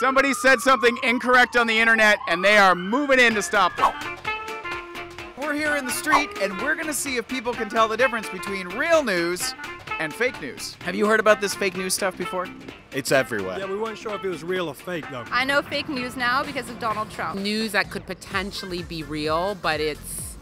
Somebody said something incorrect on the internet, and they are moving in to stop them. We're here in the street, and we're going to see if people can tell the difference between real news and fake news. Have you heard about this fake news stuff before? It's everywhere. Yeah, we weren't sure if it was real or fake, though. I know fake news now because of Donald Trump. News that could potentially be real, but it's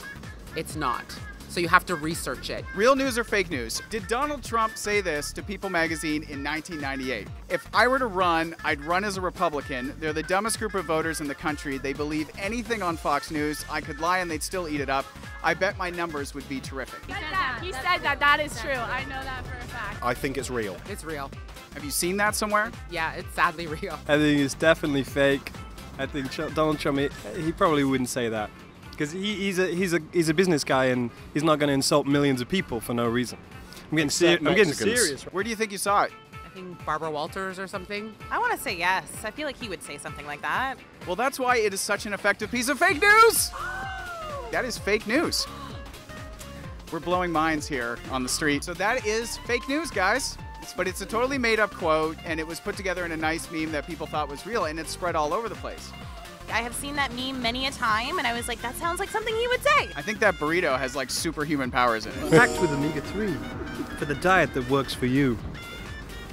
it's not. So you have to research it. Real news or fake news? Did Donald Trump say this to People magazine in 1998? If I were to run, I'd run as a Republican. They're the dumbest group of voters in the country. They believe anything on Fox News. I could lie and they'd still eat it up. I bet my numbers would be terrific. He said that. He said that. That is true. I know that for a fact. I think it's real. It's real. Have you seen that somewhere? Yeah, it's sadly real. I think it's definitely fake. I think Donald Trump, he, he probably wouldn't say that. Because he, he's, a, he's, a, he's a business guy and he's not going to insult millions of people for no reason. I'm getting, ser- I'm getting serious. Where do you think you saw it? I think Barbara Walters or something. I want to say yes. I feel like he would say something like that. Well, that's why it is such an effective piece of fake news. That is fake news. We're blowing minds here on the street. So that is fake news, guys. But it's a totally made up quote, and it was put together in a nice meme that people thought was real, and it spread all over the place. I have seen that meme many a time, and I was like, that sounds like something he would say. I think that burrito has like superhuman powers in it. Packed with omega 3 for the diet that works for you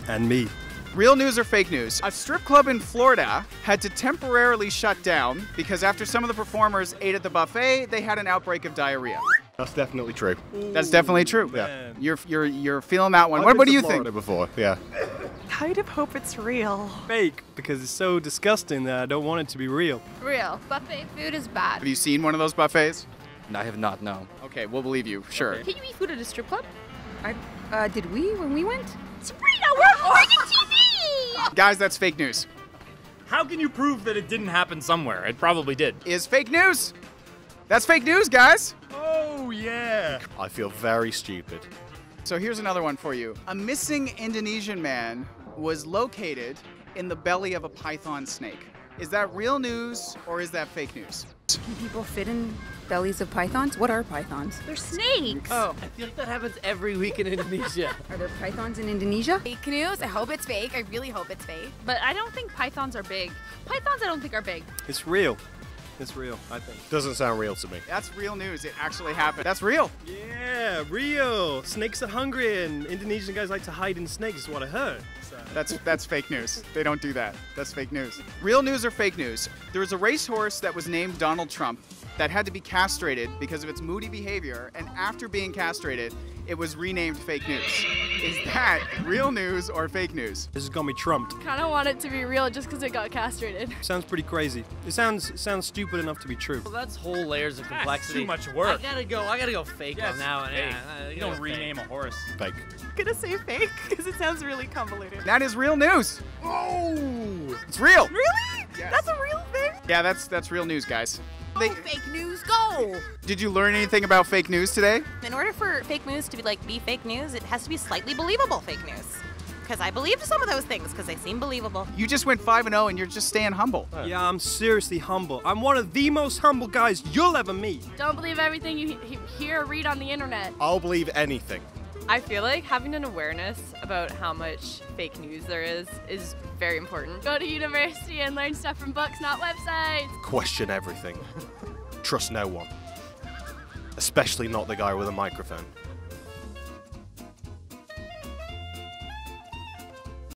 and me. Real news or fake news? A strip club in Florida had to temporarily shut down because after some of the performers ate at the buffet, they had an outbreak of diarrhea. That's definitely true. That's definitely true. Yeah. You're you're you're feeling that one. I've What, been what do to you Florida think? Before, yeah. Kind of hope it's real. Fake because it's so disgusting that I don't want it to be real. Real. Buffet food is bad. Have you seen one of those buffets? I have not, no. Okay, we'll believe you. Sure. Can you eat food at a strip club? Uh, did we when we went? Sabrina, we're on TV. Guys, that's fake news. How can you prove that it didn't happen somewhere? It probably did. Is fake news. That's fake news, guys. Oh, yeah. I feel very stupid. So here's another one for you. A missing Indonesian man was located in the belly of a python snake. Is that real news or is that fake news? Can people fit in bellies of pythons? What are pythons? They're snakes. Oh, I feel like that happens every week in Indonesia. Are there pythons in Indonesia? Fake news. I hope it's fake. I really hope it's fake. But I don't think pythons are big. Pythons, I don't think are big. It's real. It's real, I think. Doesn't sound real to me. that's real news. It actually happened. That's real. Yeah, real. Snakes are hungry and Indonesian guys like to hide in snakes, is what I heard. That's that's fake news. They don't do that. That's fake news. Real news or fake news? There was a racehorse that was named Donald Trump that had to be castrated because of its moody behavior, and after being castrated, it was renamed fake news. Is that real news or fake news? This is gonna be trumped. Kind of want it to be real just because it got castrated. Sounds pretty crazy. It sounds sounds stupid enough to be true. Well, that's whole layers of complexity. too much work. I gotta go. I gotta go fake Yes, on that one. fake. Yeah, uh, You don't go fake. rename a horse. Fake. gonna say fake because it sounds really convoluted. That is real news. Oh! It's real. Really? Yes. That's a real thing? Yeah, that's that's real news, guys. They- Fake news, go! did you learn anything about fake news today? In order for fake news to be like be fake news, it has to be slightly believable fake news. Because I believed some of those things because they seem believable. You just went 5 and 0 and you're just staying humble. Yeah, I'm seriously humble. I'm one of the most humble guys you'll ever meet. Don't believe everything you he- hear or read on the internet. I'll believe anything. I feel like having an awareness about how much fake news there is is very important. Go to university and learn stuff from books, not websites. Question everything. Trust no one. Especially not the guy with a microphone.